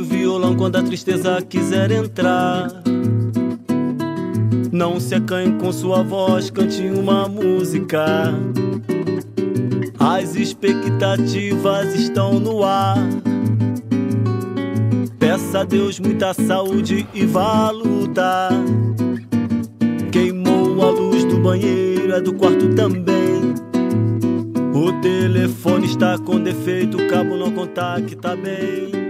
O violão, quando a tristeza quiser entrar. Não se acanhe com sua voz, cante uma música. As expectativas estão no ar. Peça a Deus muita saúde e vá lutar. Queimou a luz do banheiro, é do quarto também. O telefone está com defeito, o cabo não contacta bem.